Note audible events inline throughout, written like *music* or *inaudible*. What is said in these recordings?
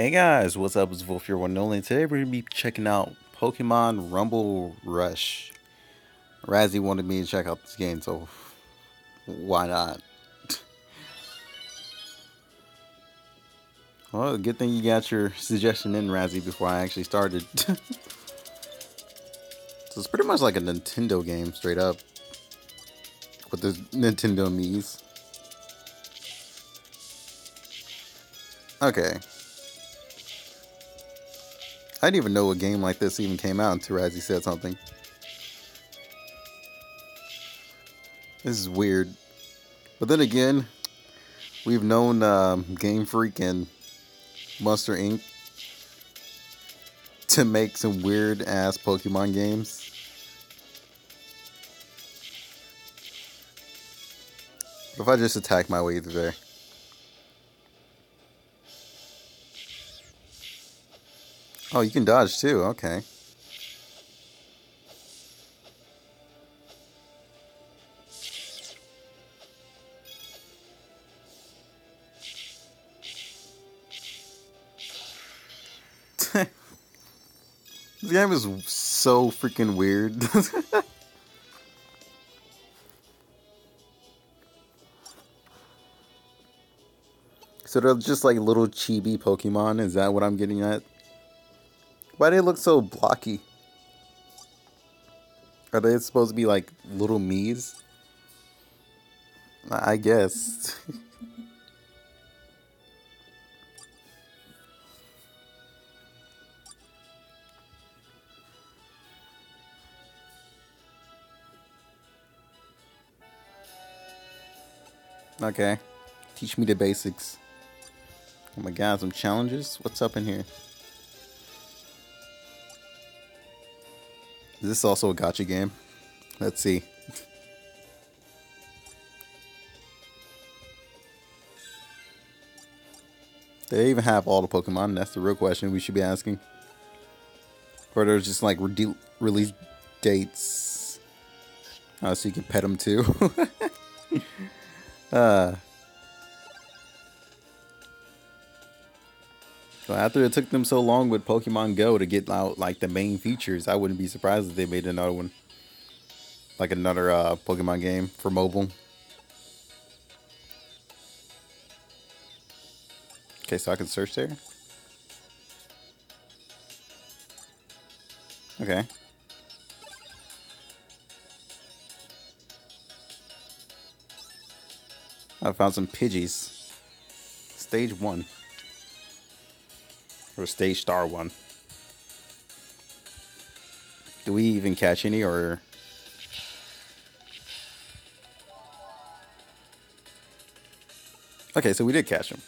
Hey guys, what's up? It's Volf here, one and only. Today we're gonna be checking out Pokemon Rumble Rush. Razzie wanted me to check out this game, so why not? *laughs* Well, good thing you got your suggestion in, Razzie, before I actually started. *laughs* so it's pretty much like a Nintendo game, straight up. With the Nintendo Mii's. Okay. I didn't even know a game like this even came out until Razzie said something. This is weird. But then again, we've known um, Game Freak and Monster Inc. to make some weird ass Pokemon games. If I just attack my way through there. Oh, you can dodge too. Okay. *laughs* this game is so freaking weird. *laughs* so they're just like little chibi Pokemon. Is that what I'm getting at? Why do they look so blocky? Are they supposed to be like little me's? I guess. *laughs* okay. Teach me the basics. Oh my god, some challenges? What's up in here? Is this also a gacha game? Let's see. they even have all the Pokemon? That's the real question we should be asking. Or there's just like re release dates. Uh, so you can pet them too. *laughs* uh. So after it took them so long with Pokemon Go to get out like the main features, I wouldn't be surprised if they made another one. Like another uh, Pokemon game for mobile. Okay, so I can search there. Okay. I found some Pidgeys. Stage one. Or stage star one. Do we even catch any or... Okay, so we did catch him.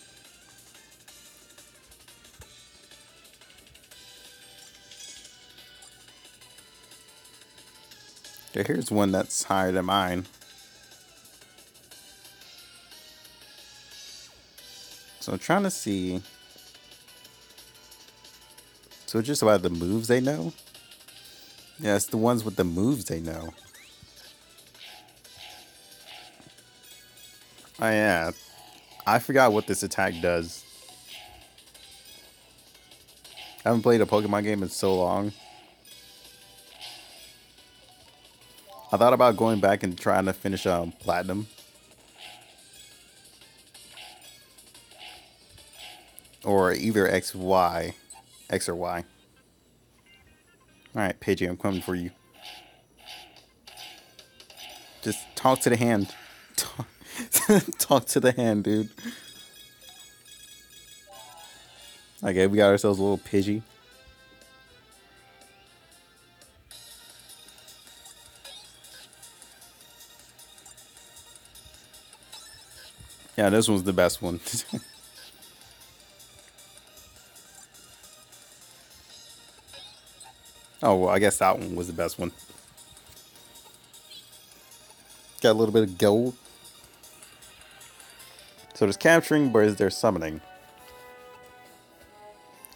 Okay, here's one that's higher than mine. So I'm trying to see... So it's just about the moves they know? Yeah, it's the ones with the moves they know. Oh yeah. I forgot what this attack does. I haven't played a Pokemon game in so long. I thought about going back and trying to finish um, Platinum. Or either X, Y. X or Y. Alright, Pidgey, I'm coming for you. Just talk to the hand. Talk, *laughs* talk to the hand, dude. Okay, we got ourselves a little Pidgey. Yeah, this one's the best one. *laughs* Oh, well, I guess that one was the best one. Got a little bit of gold. So there's capturing, but is there summoning?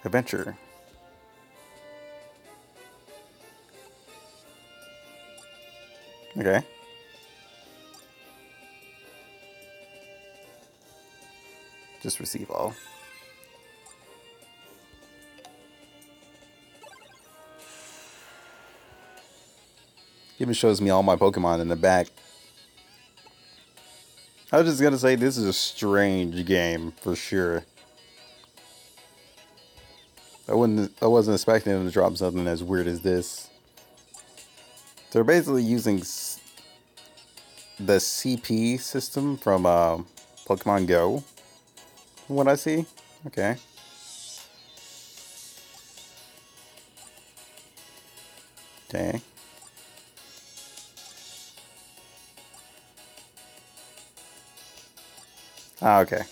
Adventure. Okay. Just receive all. Even shows me all my Pokemon in the back. I was just gonna say this is a strange game for sure. I wouldn't I wasn't expecting them to drop something as weird as this. They're basically using the CP system from uh, Pokemon Go. What I see? Okay. Okay. Ah, okay.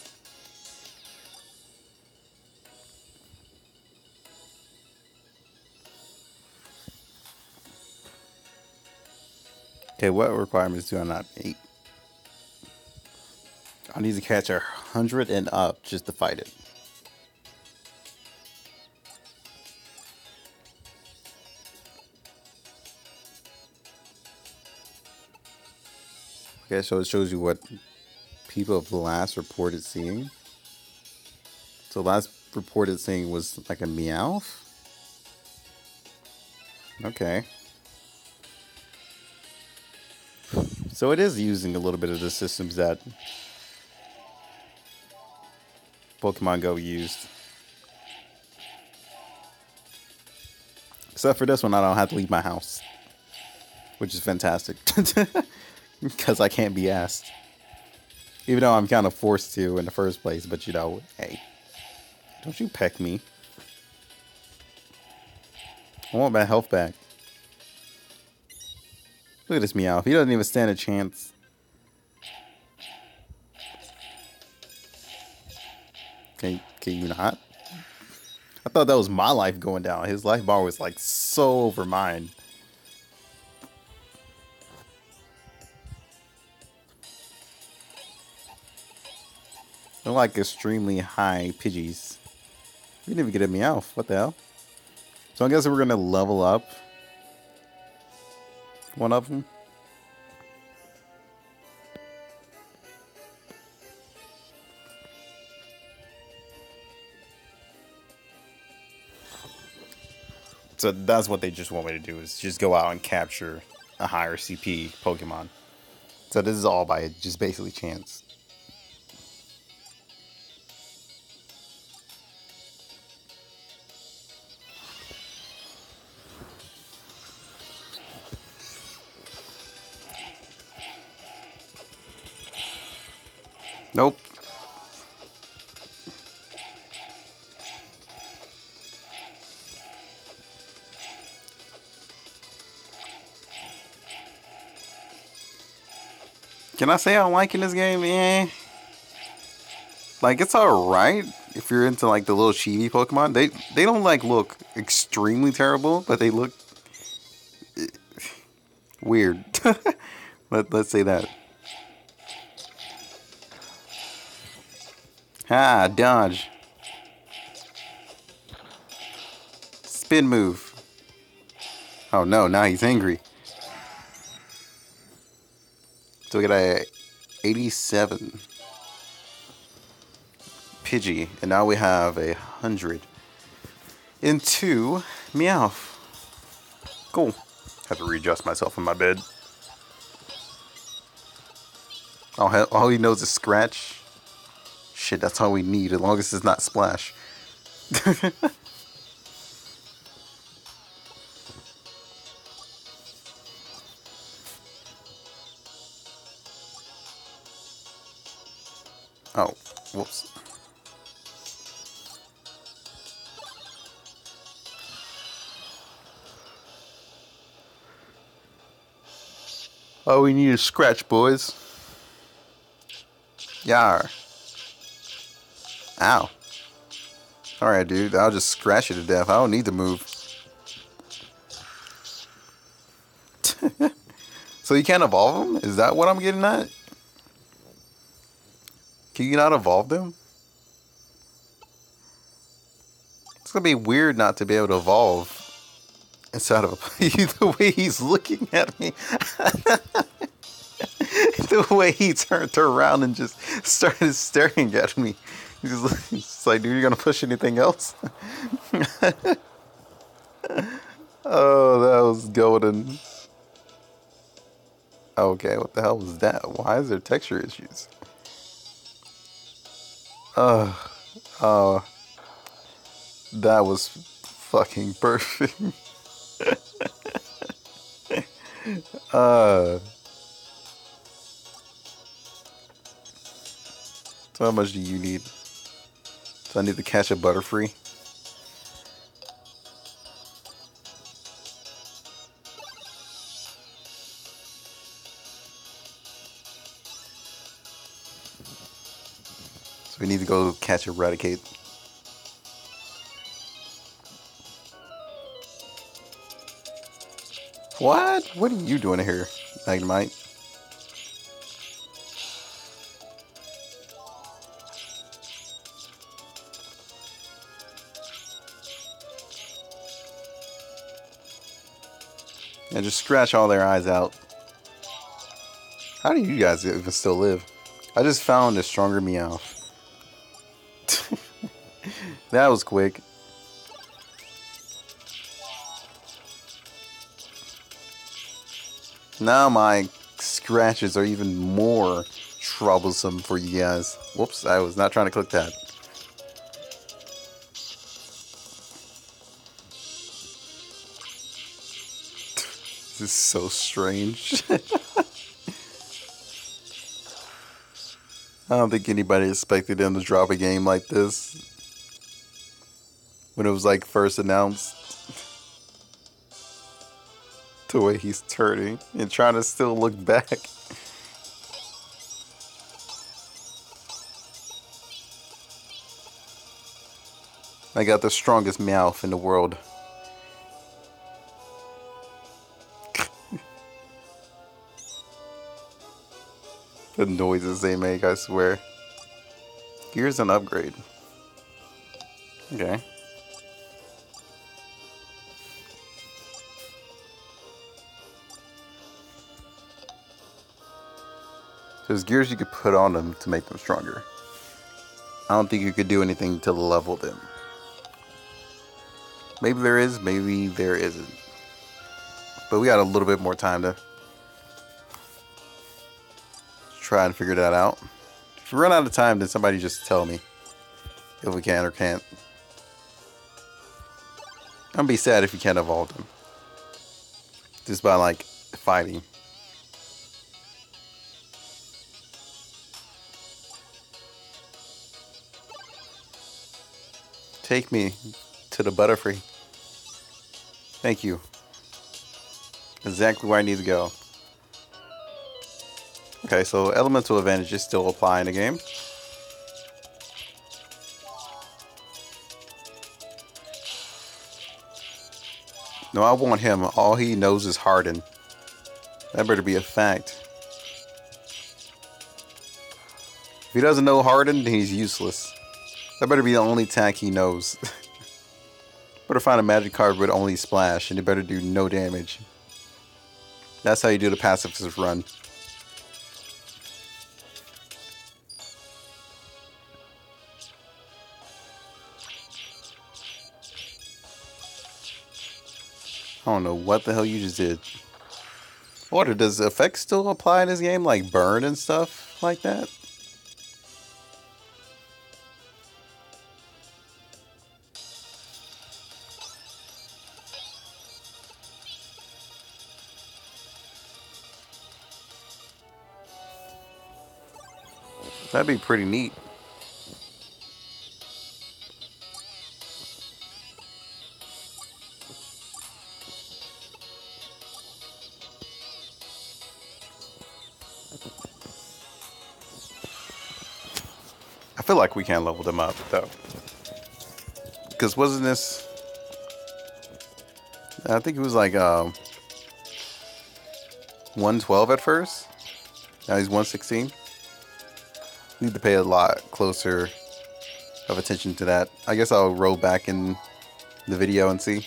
Okay, what requirements do I not meet? I need to catch a hundred and up just to fight it. Okay, so it shows you what people have last reported seeing. So last reported seeing was like a Meowth. Okay. So it is using a little bit of the systems that Pokemon Go used. Except for this one, I don't have to leave my house. Which is fantastic. *laughs* Because I can't be asked. Even though I'm kind of forced to in the first place, but you know, hey. Don't you peck me. I want my health back. Look at this Meowth. He doesn't even stand a chance. Can, can you not? I thought that was my life going down. His life bar was like so over mine. They're like extremely high Pidgeys. We didn't even get a Meowth. What the hell? So I guess we're going to level up one of them. So that's what they just want me to do is just go out and capture a higher CP Pokemon. So this is all by just basically chance. Can I say I'm liking this game? Yeah. Like it's alright if you're into like the little chibi Pokemon. They they don't like look extremely terrible, but they look eh, weird. *laughs* Let let's say that. Ah, dodge. Spin move. Oh no, now he's angry. So we got a 87 Pidgey, and now we have a 100 into Meowth. Cool. Have to readjust myself in my bed. All, all he knows is scratch. Shit, that's all we need, as long as it's not splash. *laughs* oh, whoops. Oh, we need a scratch, boys. Yar. Ow. Alright, dude. I'll just scratch you to death. I don't need to move. *laughs* so you can't evolve them? Is that what I'm getting at? Can you not evolve them? It's gonna be weird not to be able to evolve inside of a *laughs* the way he's looking at me. *laughs* the way he turned around and just started staring at me. He's, he's like, dude, you gonna push anything else? *laughs* oh, that was golden. Okay, what the hell was that? Why is there texture issues? Uh, uh, that was fucking perfect. *laughs* uh, so how much do you need? So I need to catch a Butterfree. We need to go catch Eradicate. What? What are you doing here, Magnemite? And just scratch all their eyes out. How do you guys even still live? I just found a stronger Meowth. That was quick. Now my scratches are even more troublesome for you guys. Whoops, I was not trying to click that. *laughs* this is so strange. *laughs* I don't think anybody expected him to drop a game like this when it was like first announced. the way he's turning and trying to still look back. I got the strongest Meowth in the world. *laughs* the noises they make, I swear. Here's an upgrade. Okay. There's gears you could put on them to make them stronger. I don't think you could do anything to level them. Maybe there is, maybe there isn't. But we got a little bit more time to try and figure that out. If we run out of time, then somebody just tell me if we can or can't. I'm gonna be sad if you can't evolve them. Just by like fighting. Take me to the Butterfree. Thank you. Exactly where I need to go. Okay, so elemental advantages still apply in the game. No, I want him. All he knows is Harden. That better be a fact. If he doesn't know Harden, he's useless. That better be the only attack he knows. *laughs* better find a Magikarp with only splash, and it better do no damage. That's how you do the pacifist run. I don't know what the hell you just did. What, does effects still apply in this game? Like burn and stuff like that? That'd be pretty neat. I feel like we can level them up though. Because wasn't this... I think it was like um, 112 at first. Now he's 116 need to pay a lot closer of attention to that. I guess I'll roll back in the video and see.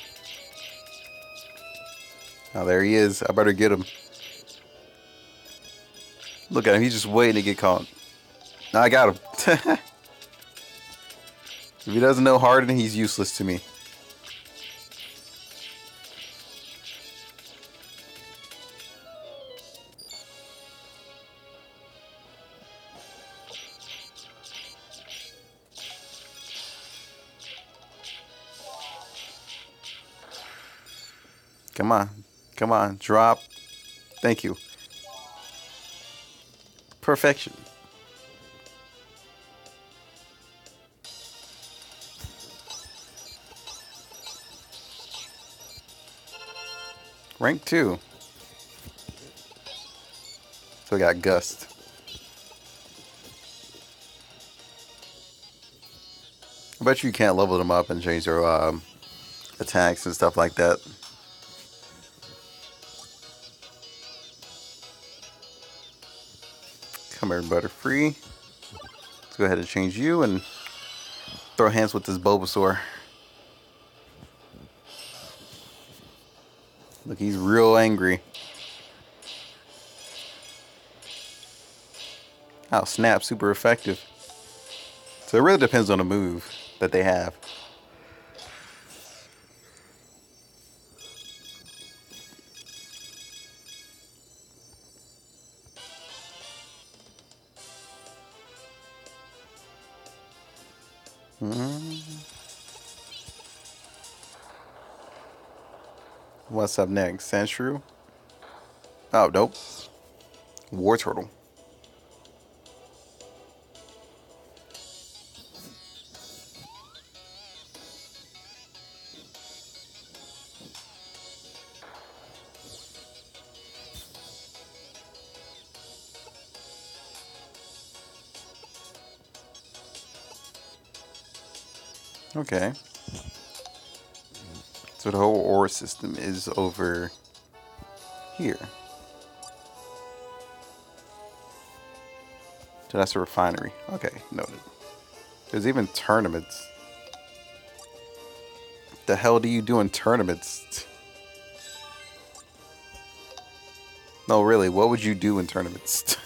Oh, there he is. I better get him. Look at him. He's just waiting to get caught. Now I got him. *laughs* if he doesn't know Harden, he's useless to me. Come on. Come on. Drop. Thank you. Perfection. Rank 2. So we got Gust. I bet you can't level them up and change their um, attacks and stuff like that. Here, Butterfree. Let's go ahead and change you and throw hands with this Bulbasaur. Look, he's real angry. Oh, snap, super effective. So it really depends on the move that they have. What's up next? Sandshrew? Oh, dope. Wartortle. Okay. So the whole ore system is over here. So that's a refinery. Okay, noted. There's even tournaments. The hell do you do in tournaments? No, really, what would you do in tournaments?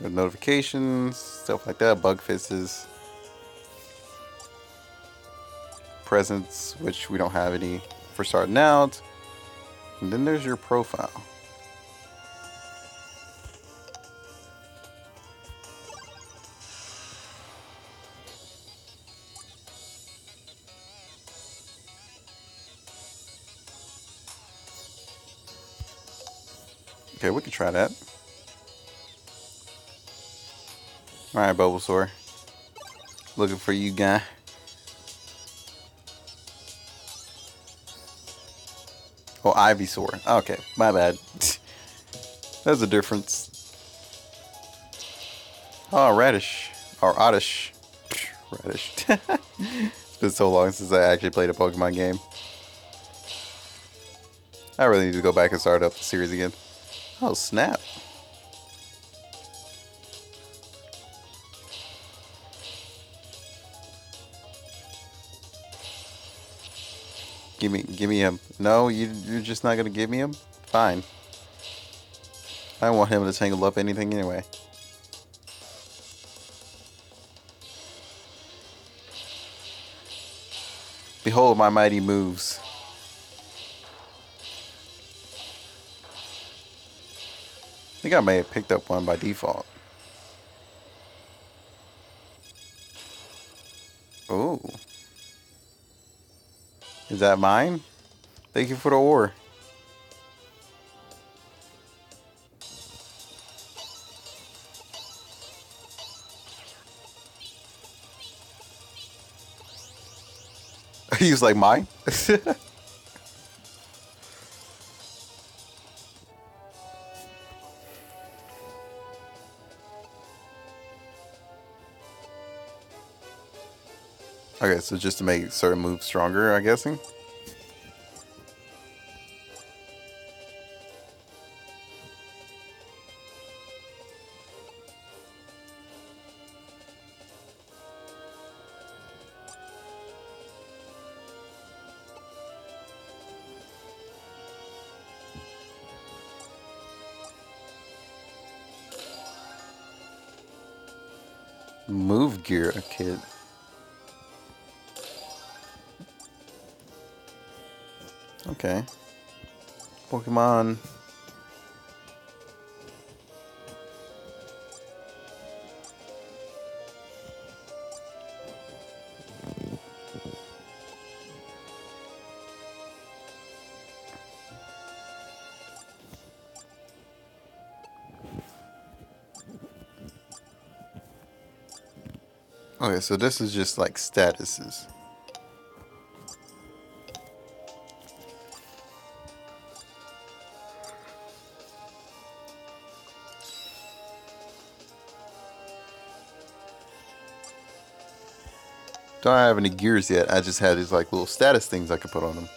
*laughs* notifications, stuff like that, bug fixes. Presents, which we don't have any for starting out. And then there's your profile. Okay, we can try that. Alright, Bulbasaur. Looking for you, guy. Oh, Ivysaur. Okay, my bad. *laughs* There's a difference. Oh, Radish. Or Oddish. *laughs* Radish. *laughs* it's been so long since I actually played a Pokemon game. I really need to go back and start up the series again. Oh, snap. Give me, give me him. No, you, you're just not gonna give me him? Fine. I don't want him to tangle up anything anyway. Behold my mighty moves. I think I may have picked up one by default. Is that mine? Thank you for the ore. *laughs* He's like, mine? *laughs* Okay, so just to make certain moves stronger, I'm guessing? Move gear kit. Okay. Pokemon. Okay, so this is just like statuses. Don't have any gears yet. I just had these like little status things I could put on them.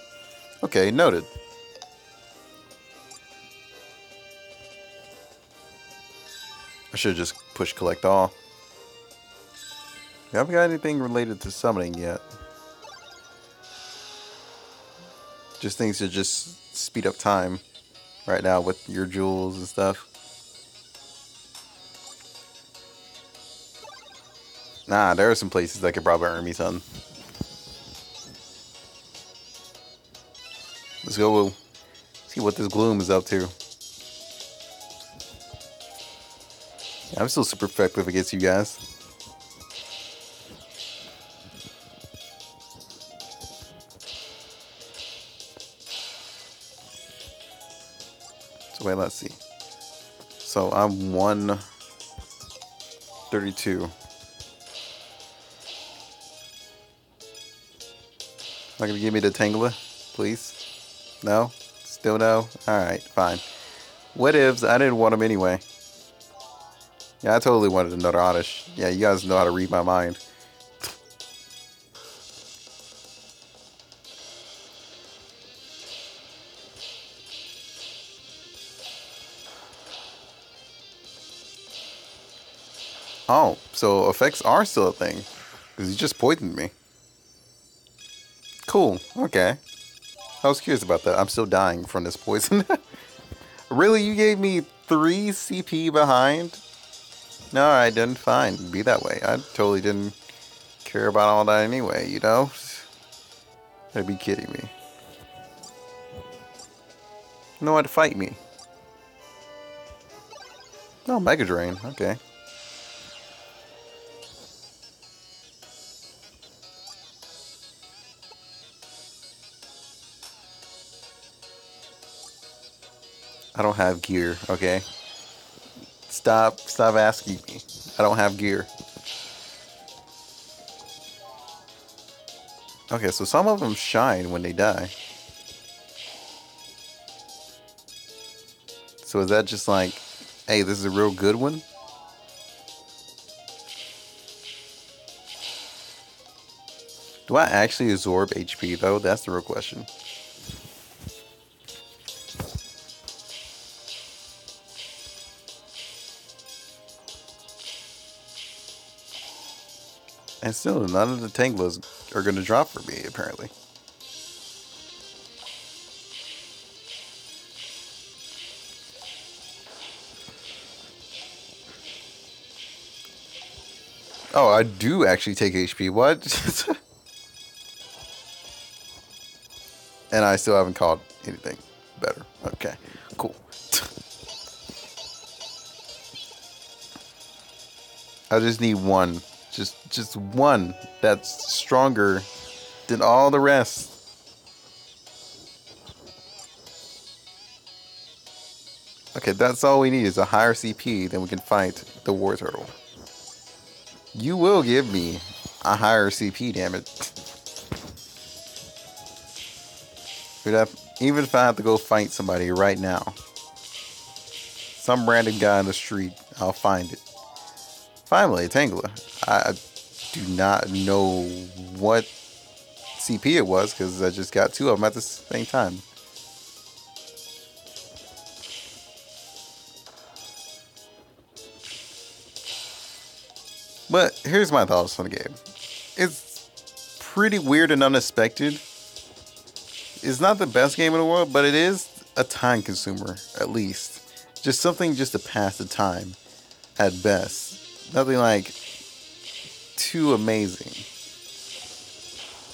Okay, noted. I should just push collect all. I haven't got anything related to summoning yet. Just things to just speed up time right now with your jewels and stuff. Nah, there are some places that could probably earn me some. Let's go see what this gloom is up to. I'm still super effective against you guys. So wait, let's see. So I'm 132. Not gonna give me the Tangela, please? No? Still no? Alright, fine. What ifs? I didn't want him anyway. Yeah, I totally wanted another Oddish. Yeah, you guys know how to read my mind. Oh, so effects are still a thing. Because he just poisoned me. Cool, okay. I was curious about that. I'm still dying from this poison. *laughs* really? You gave me three CP behind? No, I didn't. Fine. Be that way. I totally didn't care about all that anyway, you know? You'd be kidding me. No know to Fight me. No, Mega Drain. Okay. I don't have gear, okay? Stop, stop asking me. I don't have gear. Okay, so some of them shine when they die. So is that just like, hey, this is a real good one? Do I actually absorb HP though? That's the real question. And still, none of the Tangelas are going to drop for me, apparently. Oh, I do actually take HP. What? *laughs* and I still haven't caught anything better. Okay, cool. *laughs* I just need one just just one that's stronger than all the rest. Okay, that's all we need is a higher CP, then we can fight the Wartortle. You will give me a higher CP, damn it. even if I have to go fight somebody right now, some random guy in the street, I'll find it. Finally, a. I do not know what CP it was because I just got two of them at the same time. But here's my thoughts on the game. It's pretty weird and unexpected. It's not the best game in the world, but it is a time consumer, at least. Just something just to pass the time at best. Nothing like too amazing.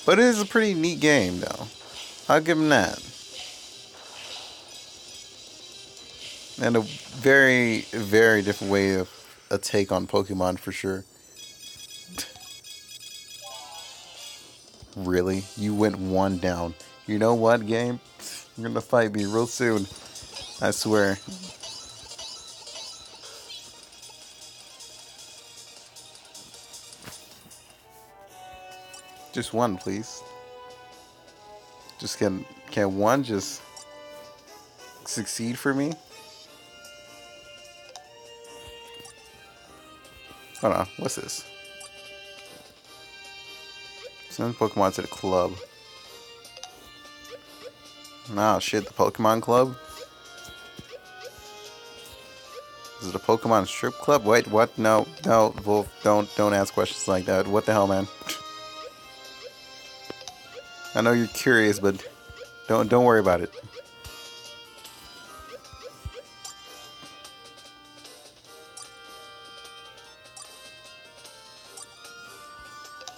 But it is a pretty neat game, though. I'll give him that. And a very, very different way of a take on Pokemon for sure. *laughs* really? You went one down. You know what, game? You're gonna fight me real soon. I swear. Just one, please. Just can can one just succeed for me? Hold on, what's this? Send Pokemon to the club. Nah, shit, the Pokemon Club? Is it a Pokemon strip club? Wait, what? No, no, Volf, don't, don't ask questions like that. What the hell, man? I know you're curious, but don't, don't worry about it.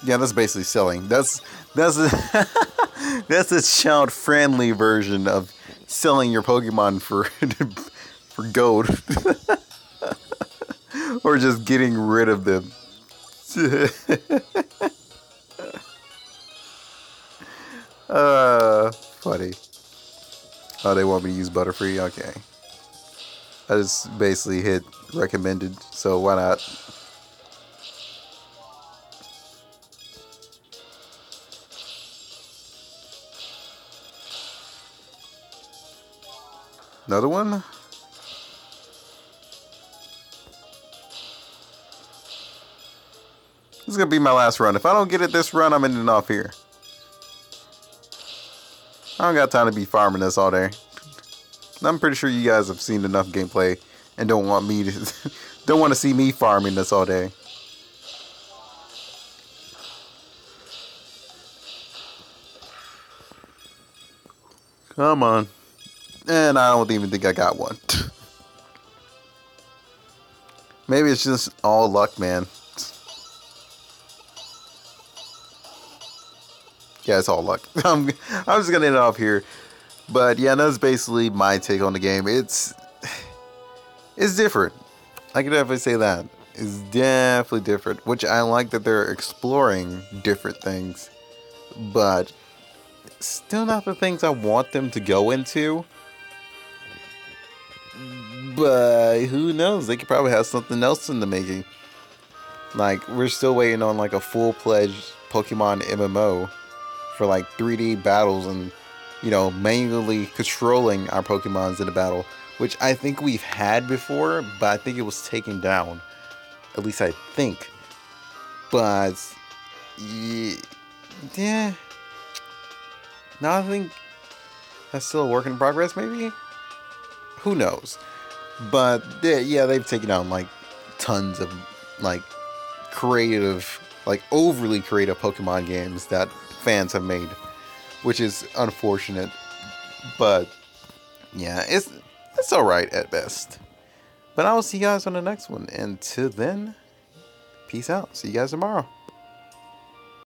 Yeah, that's basically selling. That's that's a *laughs* that's a child friendly version of selling your Pokemon for *laughs* for gold. *laughs* or just getting rid of them. Oh, they want me to use Butterfree? Okay. I just basically hit recommended, so why not? Another one? This is going to be my last run. If I don't get it this run, I'm ending off here. I don't got time to be farming this all day. I'm pretty sure you guys have seen enough gameplay and don't want me to *laughs* don't want to see me farming this all day. Come on. And I don't even think I got one. *laughs* Maybe it's just all luck, man. Yeah, it's all luck. *laughs* I'm, I'm just gonna end it off here. But yeah, that's basically my take on the game. It's it's different. I can definitely say that. It's definitely different. Which I like that they're exploring different things. But still not the things I want them to go into. But who knows? They could probably have something else in the making. Like we're still waiting on like a full pledged Pokemon MMO for like 3D battles and you know manually controlling our Pokemons in a battle, which I think we've had before, but I think it was taken down. At least I think. But yeah, no, I think that's still a work in progress. Maybe who knows? But yeah, they've taken down like tons of like creative, like overly creative Pokemon games that fans have made, which is unfortunate. But yeah, it's it's all right at best. But I will see you guys on the next one. Until then, peace out. See you guys tomorrow.